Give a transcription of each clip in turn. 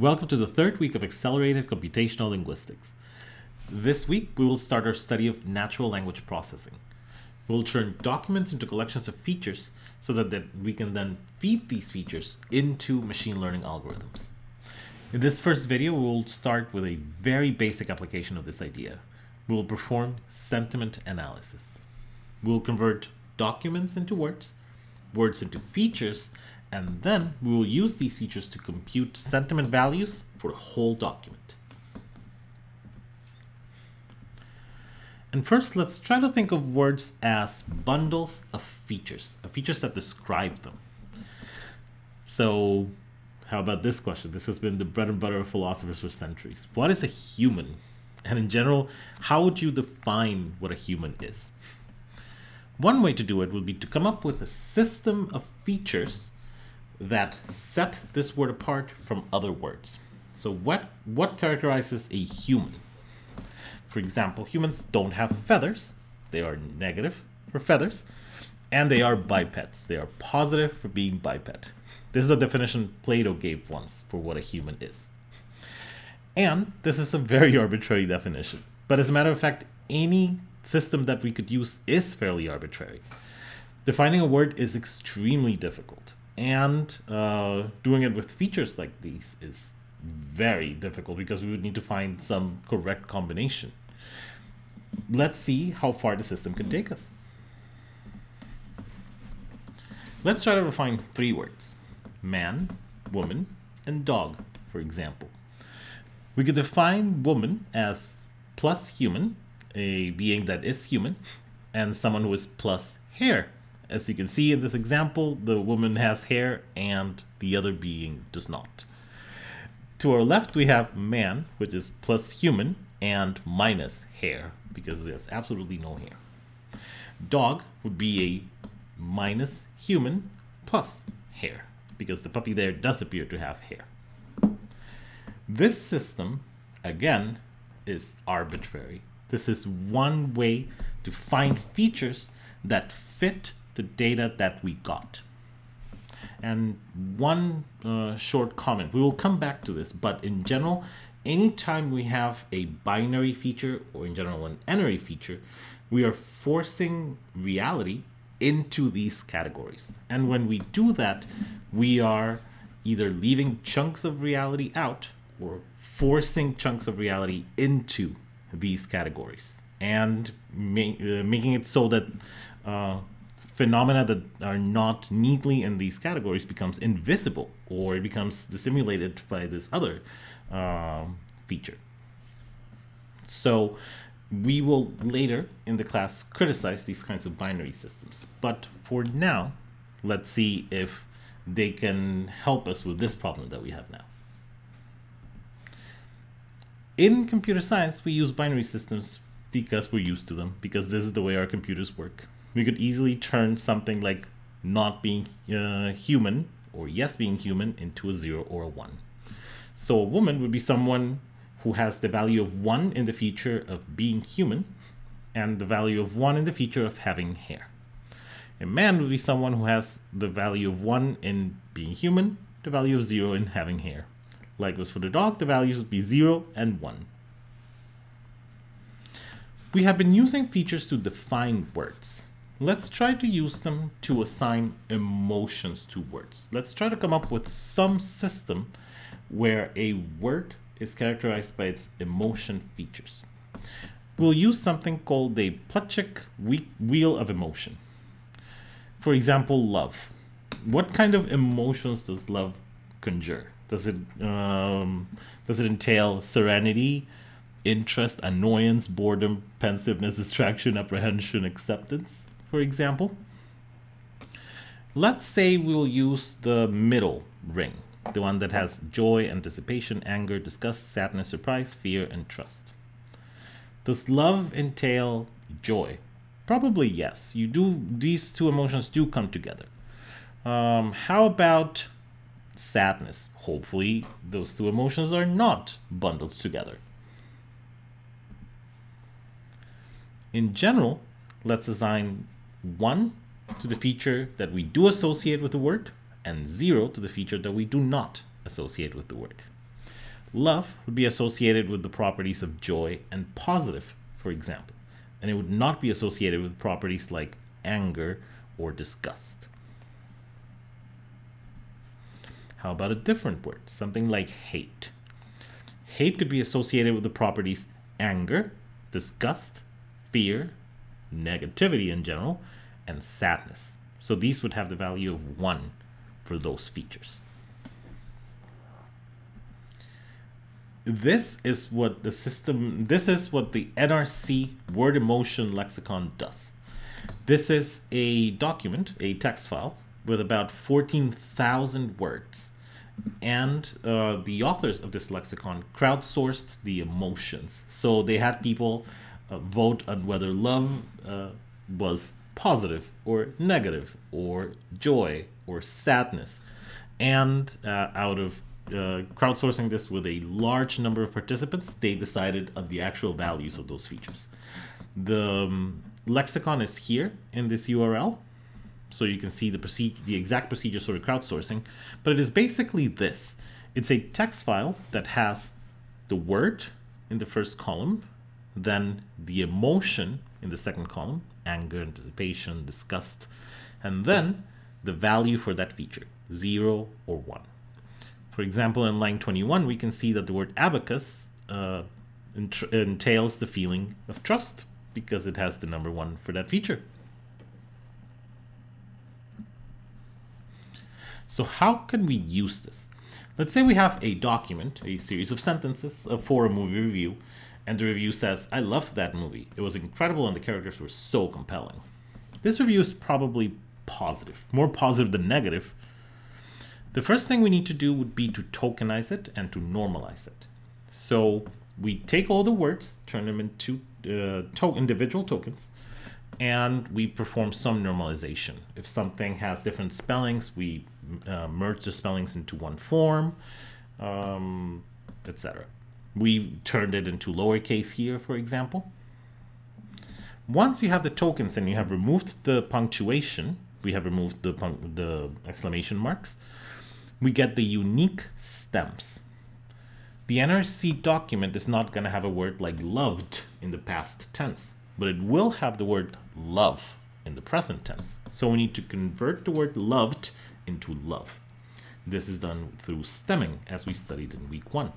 Welcome to the third week of Accelerated Computational Linguistics. This week, we will start our study of natural language processing. We'll turn documents into collections of features so that, that we can then feed these features into machine learning algorithms. In this first video, we'll start with a very basic application of this idea. We will perform sentiment analysis. We'll convert documents into words, words into features, and then we will use these features to compute sentiment values for the whole document. And first, let's try to think of words as bundles of features, of features that describe them. So how about this question? This has been the bread and butter of philosophers for centuries. What is a human? And in general, how would you define what a human is? One way to do it would be to come up with a system of features that set this word apart from other words. So what, what characterizes a human? For example, humans don't have feathers. They are negative for feathers. And they are bipeds. They are positive for being biped. This is a definition Plato gave once for what a human is. And this is a very arbitrary definition. But as a matter of fact, any system that we could use is fairly arbitrary. Defining a word is extremely difficult and uh, doing it with features like these is very difficult because we would need to find some correct combination. Let's see how far the system can take us. Let's try to define three words. Man, woman, and dog, for example. We could define woman as plus human, a being that is human, and someone who is plus hair, as you can see in this example, the woman has hair and the other being does not. To our left, we have man, which is plus human and minus hair, because there's absolutely no hair. Dog would be a minus human plus hair, because the puppy there does appear to have hair. This system, again, is arbitrary. This is one way to find features that fit the data that we got. And one uh, short comment, we will come back to this, but in general, anytime we have a binary feature or in general an n-ary feature, we are forcing reality into these categories. And when we do that, we are either leaving chunks of reality out or forcing chunks of reality into these categories and uh, making it so that uh, phenomena that are not neatly in these categories becomes invisible or it becomes dissimulated by this other um, feature. So we will later in the class criticize these kinds of binary systems. But for now, let's see if they can help us with this problem that we have now. In computer science, we use binary systems because we're used to them, because this is the way our computers work we could easily turn something like not being uh, human or yes being human into a zero or a one. So a woman would be someone who has the value of one in the feature of being human and the value of one in the feature of having hair. A man would be someone who has the value of one in being human, the value of zero in having hair. Likewise for the dog, the values would be zero and one. We have been using features to define words. Let's try to use them to assign emotions to words. Let's try to come up with some system where a word is characterized by its emotion features. We'll use something called the Plutchik wheel of emotion. For example, love. What kind of emotions does love conjure? Does it um, does it entail serenity, interest, annoyance, boredom, pensiveness, distraction, apprehension, acceptance? For example. Let's say we'll use the middle ring, the one that has joy, anticipation, anger, disgust, sadness, surprise, fear, and trust. Does love entail joy? Probably yes. You do these two emotions do come together. Um, how about sadness? Hopefully, those two emotions are not bundled together. In general, let's assign 1 to the feature that we do associate with the word and 0 to the feature that we do not associate with the word. love would be associated with the properties of joy and positive, for example, and it would not be associated with properties like anger or disgust. How about a different word, something like hate? Hate could be associated with the properties anger, disgust, fear, negativity in general, and sadness. So these would have the value of 1 for those features. This is what the system, this is what the NRC word emotion lexicon does. This is a document, a text file, with about 14,000 words. And uh, the authors of this lexicon crowdsourced the emotions. So they had people uh, vote on whether love uh, was positive or negative, or joy or sadness. And uh, out of uh, crowdsourcing this with a large number of participants, they decided on the actual values of those features. The um, lexicon is here in this URL, so you can see the procedure, the exact procedure for the crowdsourcing, but it is basically this. It's a text file that has the word in the first column, then the emotion in the second column, anger, anticipation, disgust, and then the value for that feature, 0 or 1. For example, in line 21, we can see that the word abacus uh, entails the feeling of trust because it has the number 1 for that feature. So how can we use this? Let's say we have a document, a series of sentences for a movie review, and the review says, I loved that movie. It was incredible and the characters were so compelling. This review is probably positive, more positive than negative. The first thing we need to do would be to tokenize it and to normalize it. So we take all the words, turn them into uh, to individual tokens, and we perform some normalization. If something has different spellings, we uh, merge the spellings into one form, um, etc. We turned it into lowercase here, for example. Once you have the tokens and you have removed the punctuation, we have removed the, the exclamation marks, we get the unique stems. The NRC document is not going to have a word like loved in the past tense, but it will have the word love in the present tense. So we need to convert the word loved into love. This is done through stemming as we studied in week one.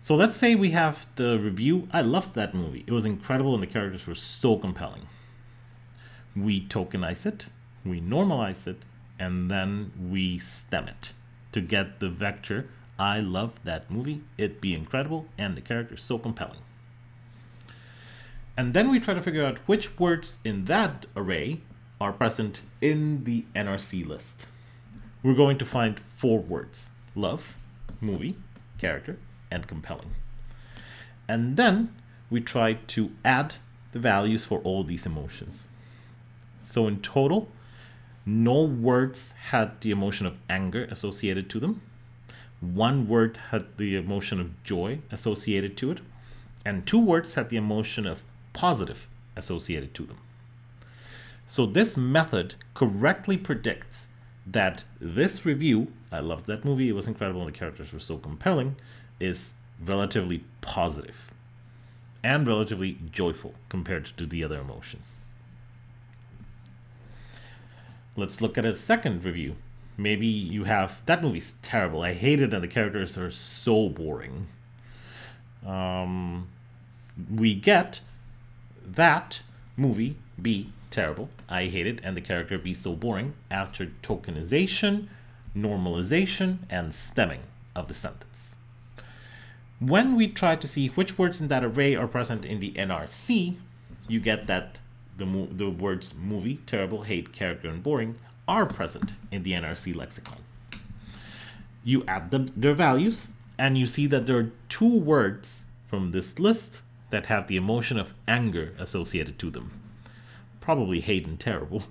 So let's say we have the review. I loved that movie. It was incredible and the characters were so compelling. We tokenize it, we normalize it, and then we stem it to get the vector I love that movie, it be incredible, and the characters so compelling. And then we try to figure out which words in that array are present in the NRC list. We're going to find four words, love, movie, character, and compelling. And then we try to add the values for all these emotions. So in total, no words had the emotion of anger associated to them. One word had the emotion of joy associated to it. And two words had the emotion of positive associated to them. So this method correctly predicts that this review, I loved that movie, it was incredible the characters were so compelling, is relatively positive and relatively joyful compared to the other emotions. Let's look at a second review. Maybe you have, that movie's terrible. I hate it and the characters are so boring. Um, we get that movie be terrible. I hate it and the character be so boring after tokenization, normalization, and stemming of the sentence. When we try to see which words in that array are present in the NRC, you get that the, the words movie, terrible, hate, character, and boring are present in the NRC lexicon. You add the, their values, and you see that there are two words from this list that have the emotion of anger associated to them. Probably hate and terrible.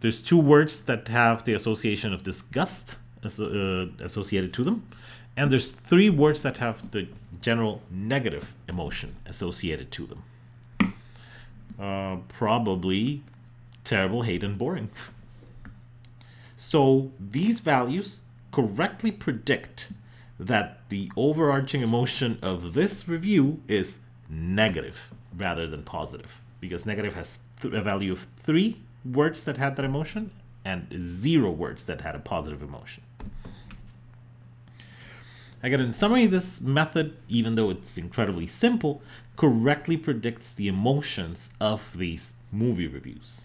There's two words that have the association of disgust uh, associated to them, and there's three words that have the general negative emotion associated to them. Uh, probably terrible, hate, and boring. So these values correctly predict that the overarching emotion of this review is negative rather than positive because negative has a value of three words that had that emotion and zero words that had a positive emotion. Again, in summary, this method, even though it's incredibly simple, correctly predicts the emotions of these movie reviews.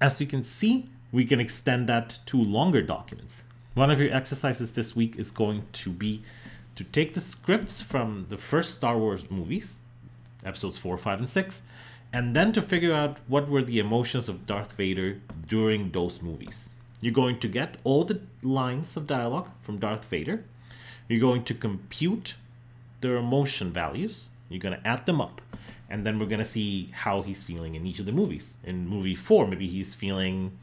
As you can see, we can extend that to longer documents. One of your exercises this week is going to be to take the scripts from the first Star Wars movies, episodes 4, 5, and 6, and then to figure out what were the emotions of Darth Vader during those movies. You're going to get all the lines of dialogue from Darth Vader. You're going to compute their emotion values. You're going to add them up. And then we're going to see how he's feeling in each of the movies. In movie four, maybe he's feeling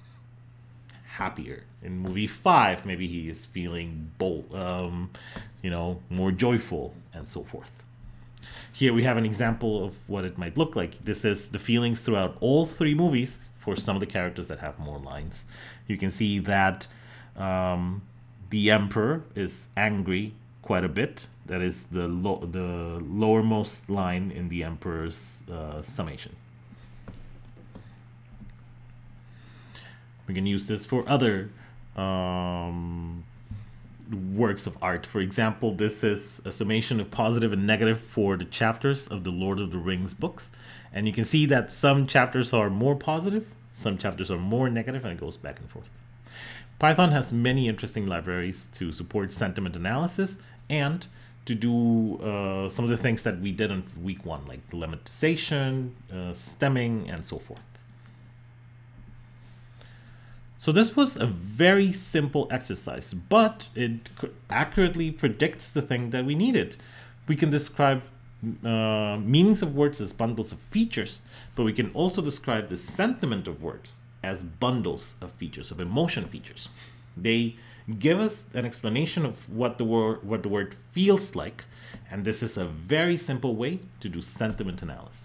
happier. In movie five, maybe he is feeling bold, um, you know, more joyful, and so forth. Here we have an example of what it might look like. This is the feelings throughout all three movies for some of the characters that have more lines. You can see that um, the Emperor is angry quite a bit. That is the lo- the lowermost line in the Emperor's uh, summation. We can use this for other um, works of art. For example, this is a summation of positive and negative for the chapters of the Lord of the Rings books. And you can see that some chapters are more positive, some chapters are more negative, and it goes back and forth. Python has many interesting libraries to support sentiment analysis and to do uh, some of the things that we did in week one, like lemmatization, uh, stemming, and so forth. So this was a very simple exercise, but it accurately predicts the thing that we needed. We can describe uh, meanings of words as bundles of features, but we can also describe the sentiment of words as bundles of features, of emotion features. They give us an explanation of what the word what the word feels like, and this is a very simple way to do sentiment analysis.